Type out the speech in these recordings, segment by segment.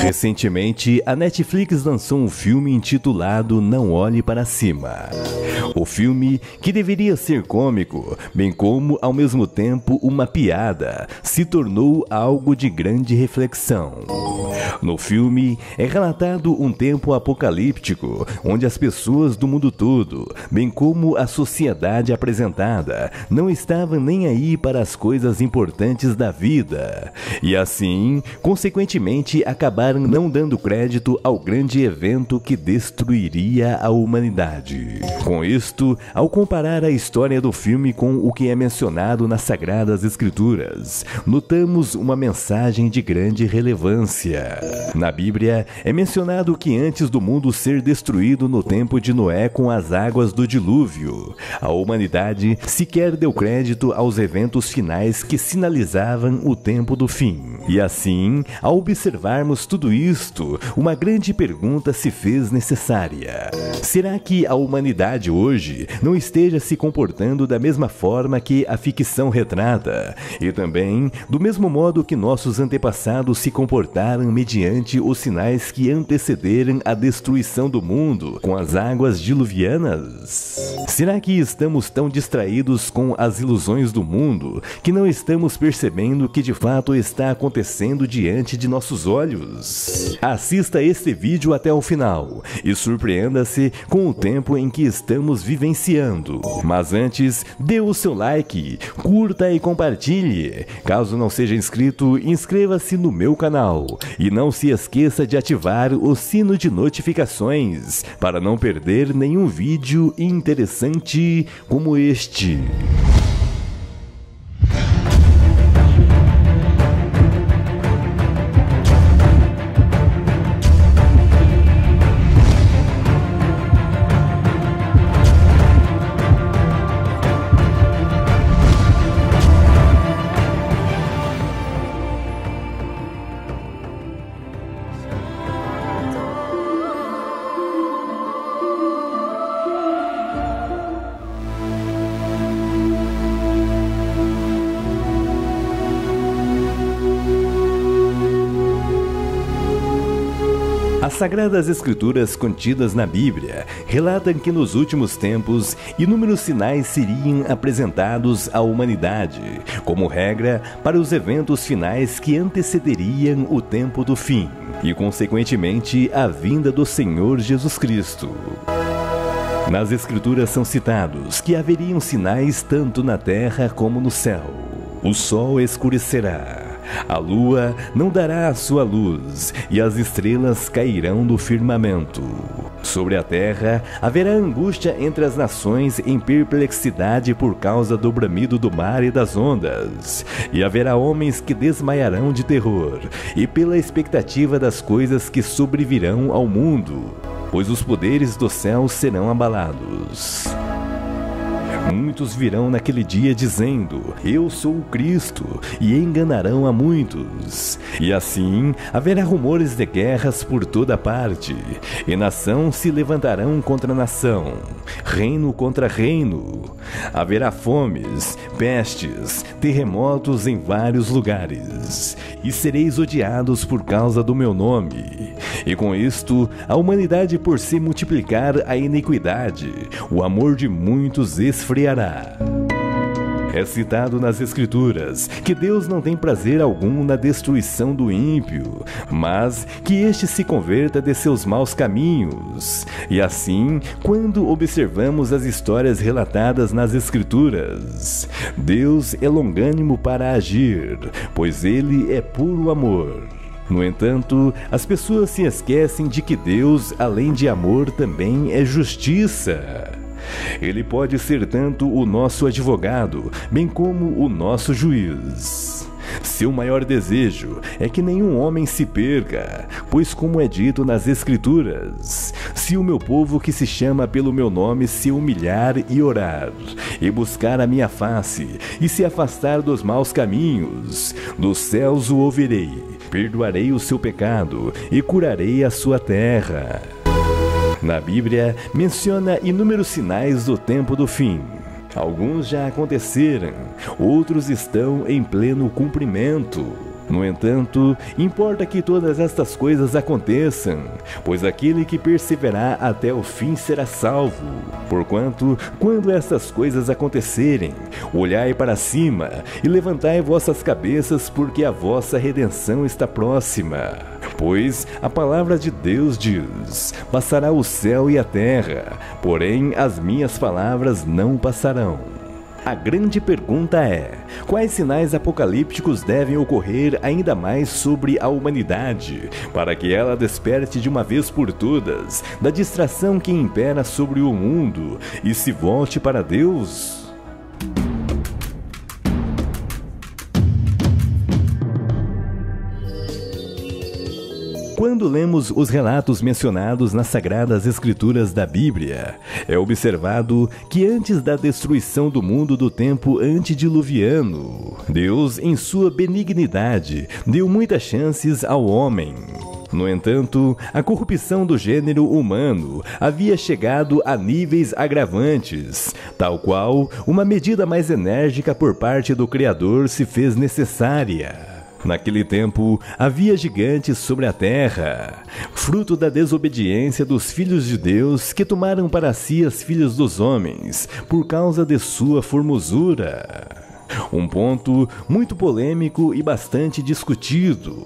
Recentemente, a Netflix lançou um filme intitulado Não Olhe para Cima. O filme, que deveria ser cômico, bem como ao mesmo tempo uma piada, se tornou algo de grande reflexão. No filme é relatado um tempo apocalíptico, onde as pessoas do mundo todo, bem como a sociedade apresentada, não estavam nem aí para as coisas importantes da vida. E assim, consequentemente, acabaram não dando crédito ao grande evento que destruiria a humanidade. Com isto, ao comparar a história do filme com o que é mencionado nas Sagradas Escrituras, notamos uma mensagem de grande relevância. Na Bíblia, é mencionado que antes do mundo ser destruído no tempo de Noé com as águas do dilúvio, a humanidade sequer deu crédito aos eventos finais que sinalizavam o tempo do fim. E assim, ao observarmos tudo isto, uma grande pergunta se fez necessária: será que a humanidade hoje não esteja se comportando da mesma forma que a ficção retrata, e também do mesmo modo que nossos antepassados se comportaram mediante os sinais que antecederam a destruição do mundo com as águas diluvianas? Será que estamos tão distraídos com as ilusões do mundo que não estamos percebendo que de fato está acontecendo diante de nossos olhos? Assista este vídeo até o final e surpreenda-se com o tempo em que estamos vivenciando. Mas antes, dê o seu like, curta e compartilhe. Caso não seja inscrito, inscreva-se no meu canal e não se esqueça de ativar o sino de notificações para não perder nenhum vídeo interessante como este. As Sagradas Escrituras contidas na Bíblia relatam que nos últimos tempos inúmeros sinais seriam apresentados à humanidade, como regra para os eventos finais que antecederiam o tempo do fim e, consequentemente, a vinda do Senhor Jesus Cristo. Nas Escrituras são citados que haveriam sinais tanto na terra como no céu. O sol escurecerá a lua não dará a sua luz, e as estrelas cairão do firmamento. Sobre a terra haverá angústia entre as nações em perplexidade por causa do bramido do mar e das ondas. E haverá homens que desmaiarão de terror, e pela expectativa das coisas que sobrevirão ao mundo, pois os poderes do céu serão abalados. Muitos virão naquele dia dizendo: Eu sou o Cristo, e enganarão a muitos. E assim haverá rumores de guerras por toda parte, e nação se levantarão contra nação, reino contra reino. Haverá fomes, pestes, terremotos em vários lugares, e sereis odiados por causa do meu nome. E com isto, a humanidade, por se multiplicar a iniquidade, o amor de muitos. É citado nas Escrituras que Deus não tem prazer algum na destruição do ímpio, mas que este se converta de seus maus caminhos. E assim, quando observamos as histórias relatadas nas Escrituras, Deus é longânimo para agir, pois Ele é puro amor. No entanto, as pessoas se esquecem de que Deus, além de amor, também é justiça. Ele pode ser tanto o nosso advogado, bem como o nosso juiz. Seu maior desejo é que nenhum homem se perca, pois, como é dito nas Escrituras, se o meu povo que se chama pelo meu nome se humilhar e orar, e buscar a minha face, e se afastar dos maus caminhos, dos céus o ouvirei, perdoarei o seu pecado e curarei a sua terra. Na Bíblia, menciona inúmeros sinais do tempo do fim. Alguns já aconteceram, outros estão em pleno cumprimento. No entanto, importa que todas estas coisas aconteçam, pois aquele que perseverar até o fim será salvo. Porquanto, quando estas coisas acontecerem, olhai para cima e levantai vossas cabeças, porque a vossa redenção está próxima. Pois a palavra de Deus diz: Passará o céu e a terra, porém as minhas palavras não passarão. A grande pergunta é: quais sinais apocalípticos devem ocorrer ainda mais sobre a humanidade, para que ela desperte de uma vez por todas da distração que impera sobre o mundo e se volte para Deus? Quando lemos os relatos mencionados nas Sagradas Escrituras da Bíblia, é observado que antes da destruição do mundo do tempo antediluviano, Deus, em sua benignidade, deu muitas chances ao homem. No entanto, a corrupção do gênero humano havia chegado a níveis agravantes, tal qual uma medida mais enérgica por parte do Criador se fez necessária. Naquele tempo havia gigantes sobre a terra, fruto da desobediência dos filhos de Deus que tomaram para si as filhas dos homens, por causa de sua formosura. Um ponto muito polêmico e bastante discutido,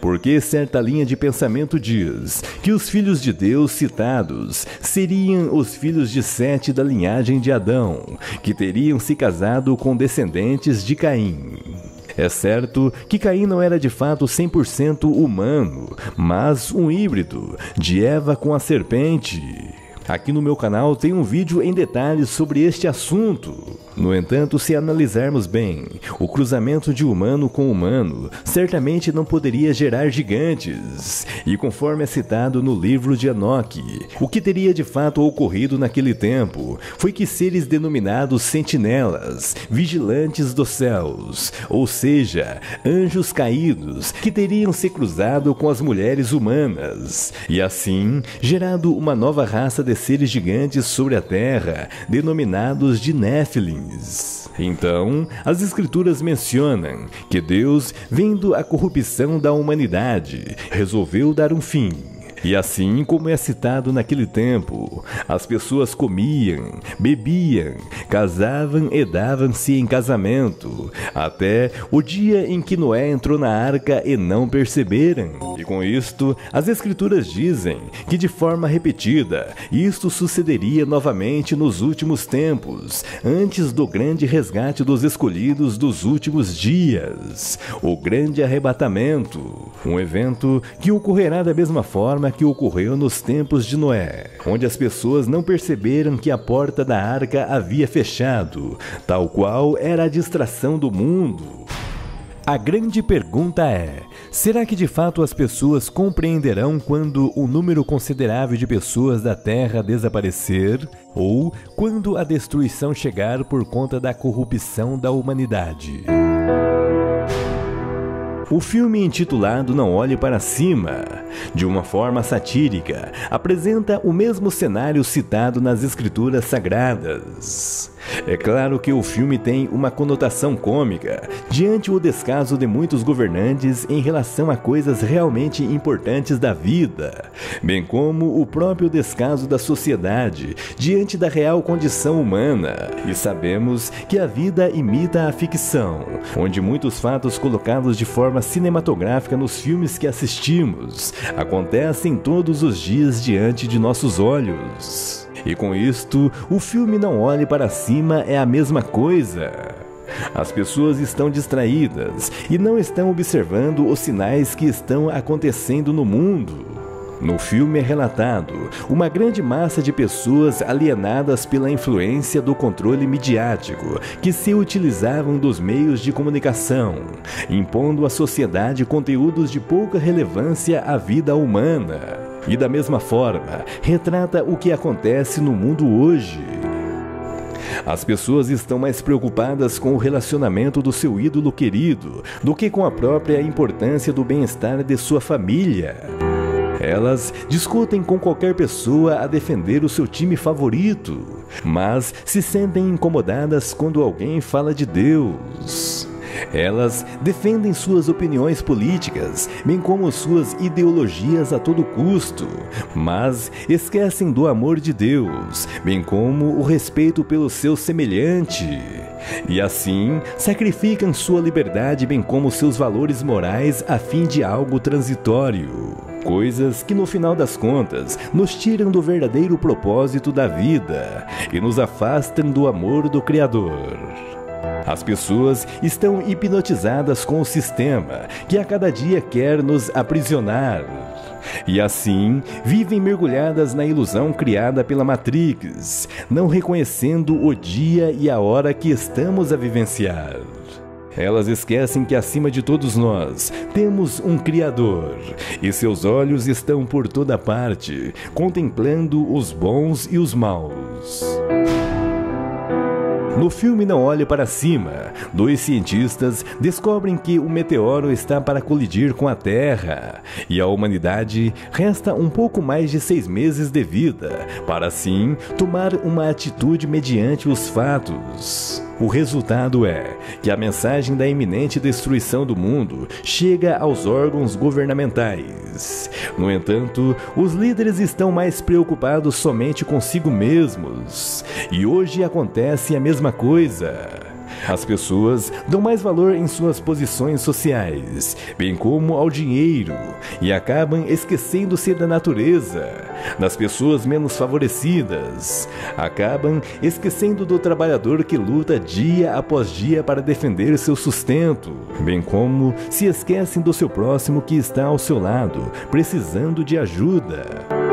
porque certa linha de pensamento diz que os filhos de Deus citados seriam os filhos de Sete da linhagem de Adão, que teriam se casado com descendentes de Caim. É certo que Caim não era de fato 100% humano, mas um híbrido de Eva com a serpente. Aqui no meu canal tem um vídeo em detalhes sobre este assunto. No entanto, se analisarmos bem, o cruzamento de humano com humano certamente não poderia gerar gigantes. E conforme é citado no livro de Enoque, o que teria de fato ocorrido naquele tempo foi que seres denominados sentinelas, vigilantes dos céus, ou seja, anjos caídos, que teriam se cruzado com as mulheres humanas, e assim gerado uma nova raça de seres gigantes sobre a terra, denominados de Nephilim. Então, as Escrituras mencionam que Deus, vendo a corrupção da humanidade, resolveu dar um fim e assim como é citado naquele tempo, as pessoas comiam, bebiam, casavam e davam-se em casamento, até o dia em que Noé entrou na arca e não perceberam. E com isto, as Escrituras dizem que de forma repetida, isto sucederia novamente nos últimos tempos, antes do grande resgate dos escolhidos dos últimos dias, o grande arrebatamento, um evento que ocorrerá da mesma forma que ocorreu nos tempos de Noé, onde as pessoas não perceberam que a porta da arca havia fechado, tal qual era a distração do mundo. A grande pergunta é: será que de fato as pessoas compreenderão quando um número considerável de pessoas da Terra desaparecer ou quando a destruição chegar por conta da corrupção da humanidade? O filme intitulado Não Olhe para Cima, de uma forma satírica, apresenta o mesmo cenário citado nas escrituras sagradas. É claro que o filme tem uma conotação cômica diante o descaso de muitos governantes em relação a coisas realmente importantes da vida, bem como o próprio descaso da sociedade diante da real condição humana. E sabemos que a vida imita a ficção, onde muitos fatos colocados de forma cinematográfica nos filmes que assistimos acontecem todos os dias diante de nossos olhos. E com isto, o filme Não Olhe para Cima é a mesma coisa. As pessoas estão distraídas e não estão observando os sinais que estão acontecendo no mundo. No filme é relatado uma grande massa de pessoas alienadas pela influência do controle midiático que se utilizavam dos meios de comunicação, impondo à sociedade conteúdos de pouca relevância à vida humana. E da mesma forma, retrata o que acontece no mundo hoje. As pessoas estão mais preocupadas com o relacionamento do seu ídolo querido do que com a própria importância do bem-estar de sua família. Elas discutem com qualquer pessoa a defender o seu time favorito, mas se sentem incomodadas quando alguém fala de Deus. Elas defendem suas opiniões políticas, bem como suas ideologias a todo custo, mas esquecem do amor de Deus, bem como o respeito pelo seu semelhante. E assim sacrificam sua liberdade, bem como seus valores morais, a fim de algo transitório. Coisas que no final das contas nos tiram do verdadeiro propósito da vida e nos afastam do amor do Criador. As pessoas estão hipnotizadas com o sistema que a cada dia quer nos aprisionar. E assim vivem mergulhadas na ilusão criada pela Matrix, não reconhecendo o dia e a hora que estamos a vivenciar. Elas esquecem que acima de todos nós temos um Criador e seus olhos estão por toda parte, contemplando os bons e os maus. No filme Não Olhe para Cima, dois cientistas descobrem que o meteoro está para colidir com a Terra e a humanidade resta um pouco mais de seis meses de vida para assim tomar uma atitude mediante os fatos. O resultado é que a mensagem da iminente destruição do mundo chega aos órgãos governamentais. No entanto, os líderes estão mais preocupados somente consigo mesmos. E hoje acontece a mesma coisa. As pessoas dão mais valor em suas posições sociais, bem como ao dinheiro, e acabam esquecendo-se da natureza, das pessoas menos favorecidas. Acabam esquecendo do trabalhador que luta dia após dia para defender seu sustento, bem como se esquecem do seu próximo que está ao seu lado, precisando de ajuda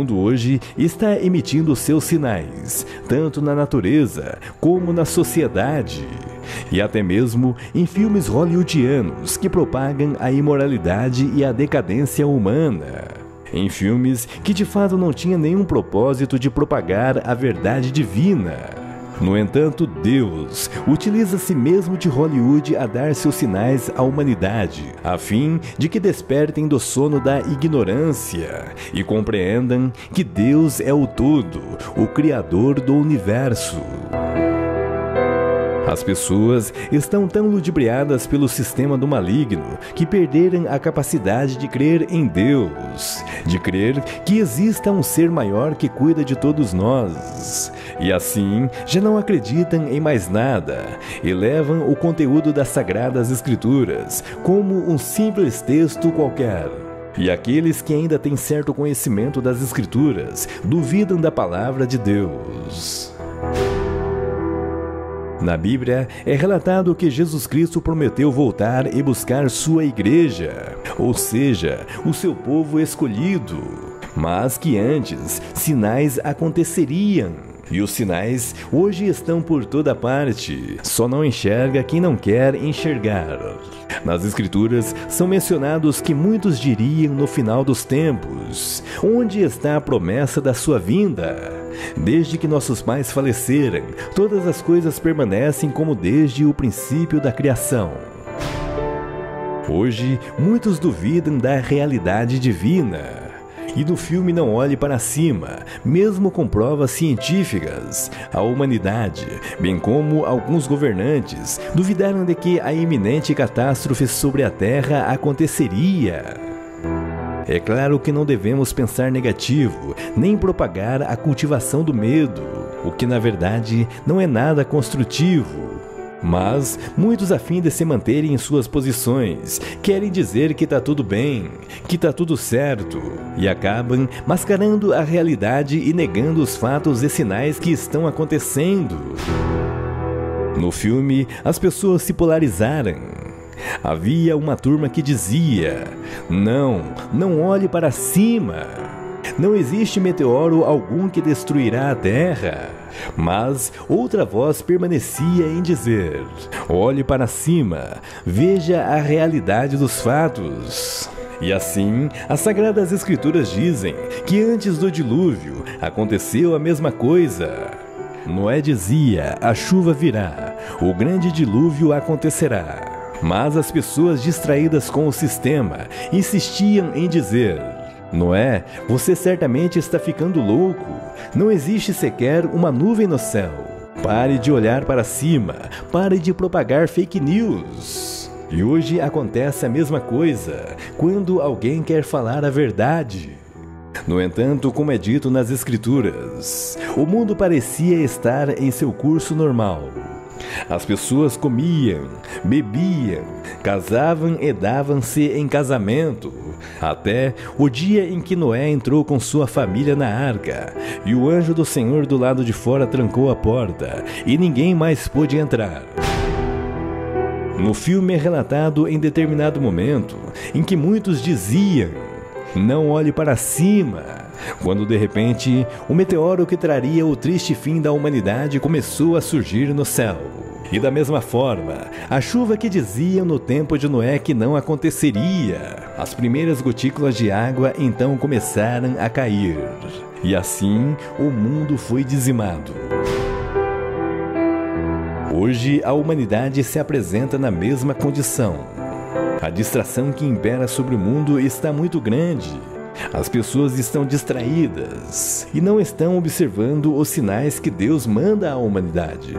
mundo hoje está emitindo seus sinais, tanto na natureza como na sociedade. E até mesmo em filmes hollywoodianos que propagam a imoralidade e a decadência humana. Em filmes que de fato não tinham nenhum propósito de propagar a verdade divina no entanto, Deus utiliza a si mesmo de Hollywood a dar seus sinais à humanidade, a fim de que despertem do sono da ignorância e compreendam que Deus é o todo, o Criador do universo. As pessoas estão tão ludibriadas pelo sistema do maligno que perderam a capacidade de crer em Deus, de crer que exista um ser maior que cuida de todos nós. E assim já não acreditam em mais nada e levam o conteúdo das Sagradas Escrituras como um simples texto qualquer. E aqueles que ainda têm certo conhecimento das Escrituras duvidam da palavra de Deus. Na Bíblia é relatado que Jesus Cristo prometeu voltar e buscar sua igreja, ou seja, o seu povo escolhido, mas que antes sinais aconteceriam. E os sinais hoje estão por toda parte, só não enxerga quem não quer enxergar. Nas Escrituras são mencionados que muitos diriam no final dos tempos: onde está a promessa da sua vinda? Desde que nossos pais faleceram, todas as coisas permanecem como desde o princípio da criação. Hoje, muitos duvidam da realidade divina. E no filme Não Olhe para Cima, mesmo com provas científicas, a humanidade, bem como alguns governantes, duvidaram de que a iminente catástrofe sobre a Terra aconteceria. É claro que não devemos pensar negativo, nem propagar a cultivação do medo, o que na verdade não é nada construtivo. Mas muitos, a fim de se manterem em suas posições, querem dizer que está tudo bem, que está tudo certo, e acabam mascarando a realidade e negando os fatos e sinais que estão acontecendo. No filme, as pessoas se polarizaram Havia uma turma que dizia: Não, não olhe para cima. Não existe meteoro algum que destruirá a terra. Mas outra voz permanecia em dizer: Olhe para cima, veja a realidade dos fatos. E assim, as Sagradas Escrituras dizem que antes do dilúvio aconteceu a mesma coisa. Noé dizia: A chuva virá, o grande dilúvio acontecerá. Mas as pessoas distraídas com o sistema insistiam em dizer: Noé, você certamente está ficando louco. Não existe sequer uma nuvem no céu. Pare de olhar para cima. Pare de propagar fake news. E hoje acontece a mesma coisa quando alguém quer falar a verdade. No entanto, como é dito nas Escrituras, o mundo parecia estar em seu curso normal. As pessoas comiam, bebiam, casavam e davam-se em casamento, até o dia em que Noé entrou com sua família na arca, e o anjo do Senhor do lado de fora trancou a porta, e ninguém mais pôde entrar. No filme é relatado em determinado momento em que muitos diziam: Não olhe para cima, quando de repente o meteoro que traria o triste fim da humanidade começou a surgir no céu. E da mesma forma, a chuva que diziam no tempo de Noé que não aconteceria. As primeiras gotículas de água então começaram a cair. E assim o mundo foi dizimado. Hoje a humanidade se apresenta na mesma condição. A distração que impera sobre o mundo está muito grande. As pessoas estão distraídas e não estão observando os sinais que Deus manda à humanidade.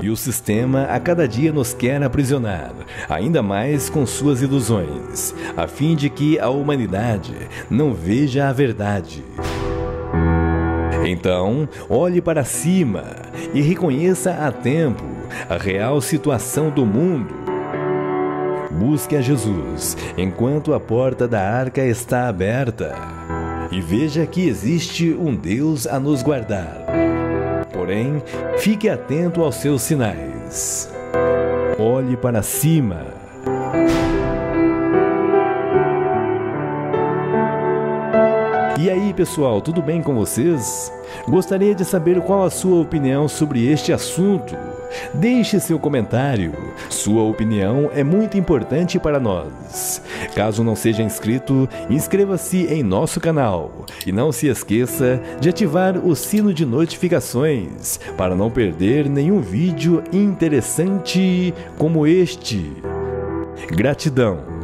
E o sistema a cada dia nos quer aprisionar, ainda mais com suas ilusões, a fim de que a humanidade não veja a verdade. Então, olhe para cima e reconheça a tempo a real situação do mundo. Busque a Jesus enquanto a porta da arca está aberta e veja que existe um Deus a nos guardar. Porém, fique atento aos seus sinais. Olhe para cima. E aí, pessoal, tudo bem com vocês? Gostaria de saber qual a sua opinião sobre este assunto. Deixe seu comentário. Sua opinião é muito importante para nós. Caso não seja inscrito, inscreva-se em nosso canal e não se esqueça de ativar o sino de notificações para não perder nenhum vídeo interessante como este. Gratidão.